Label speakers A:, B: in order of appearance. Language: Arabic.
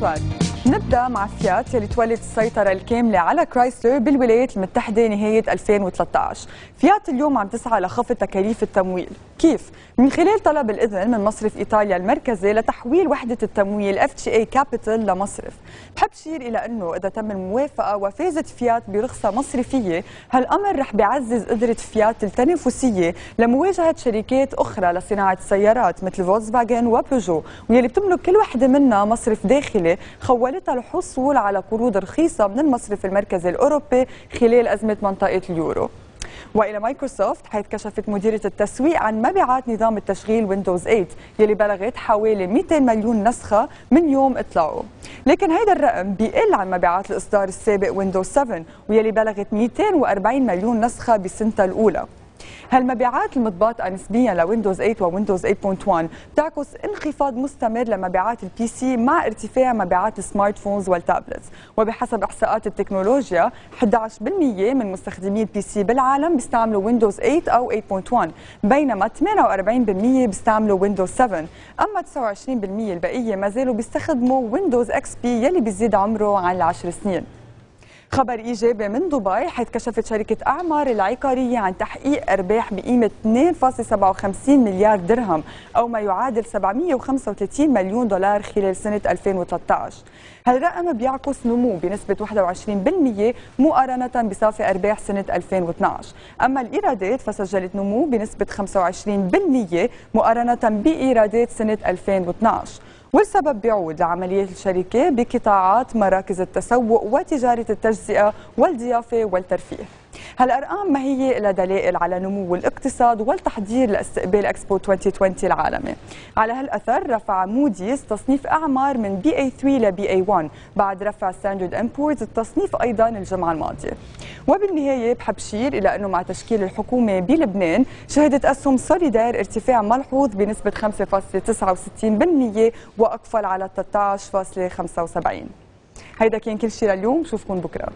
A: Bonsoir. نبدأ مع فيات يلي تولت السيطرة الكاملة على كرايسلر بالولايات المتحدة نهاية 2013 فيات اليوم عم تسعى لخفض تكاليف التمويل. كيف؟ من خلال طلب الإذن من مصرف إيطاليا المركزي لتحويل وحدة التمويل FGA Capital لمصرف. بحب شير إلى أنه إذا تم الموافقة وفازت فيات برخصة مصرفية هالأمر رح بيعزز قدرة فيات التنافسية لمواجهة شركات أخرى لصناعة السيارات مثل فولكس فاجن وبيجو واللي بتملك كل وحدة منها مصرف داخلي خولتها الحصول على قروض رخيصة من المصرف المركزي الأوروبي خلال أزمة منطقة اليورو. وإلى مايكروسوفت حيث كشفت مديرة التسويق عن مبيعات نظام التشغيل ويندوز 8 يلي بلغت حوالي 200 مليون نسخة من يوم اطلاقه لكن هيدا الرقم بيقل عن مبيعات الإصدار السابق ويندوز 7 واللي بلغت 240 مليون نسخة بسنتها الأولى. هالمبيعات المتباطئة نسبيا لويندوز 8 وويندوز 8.1 بتعكس انخفاض مستمر لمبيعات ال PC مع ارتفاع مبيعات ال smartphones وال tablets. وبحسب إحصاءات التكنولوجيا 11% من مستخدمي ال PC بالعالم بيستعملوا ويندوز 8 أو 8.1 بينما 48% بيستعملوا ويندوز 7 أما 29% البقية ما زالوا بيستخدموا ويندوز XP يلي بيزيد عمره عن 10 سنين. خبر إيجابي من دبي حيث كشفت شركة أعمار العقارية عن تحقيق إرباح بقيمة 2.57 مليار درهم أو ما يعادل 735 مليون دولار خلال سنة 2013 هالرقم بيعكس نمو بنسبة 21% مقارنة بصافي إرباح سنة 2012 أما الإيرادات فسجلت نمو بنسبة 25% مقارنة بإيرادات سنة 2012 والسبب بيعود لعملية الشركة بقطاعات مراكز التسوق وتجارة التجزئة والضيافة والترفيه. هالأرقام ما هي الا دلائل على نمو الاقتصاد والتحضير لاستقبال اكسبو 2020 العالمي. على هالأثر رفع موديز تصنيف إعمار من BA 3 ل BA 1 بعد رفع Standard & Poor's التصنيف أيضا الجمعة الماضية. وبالنهاية بحب شير إلى أنه مع تشكيل الحكومة بلبنان شهدت أسهم سوليدير ارتفاع ملحوظ بنسبة 5.69% وأقفل على 13.75 هيدا كان كل شيء لليوم. بشوفكم بكرة.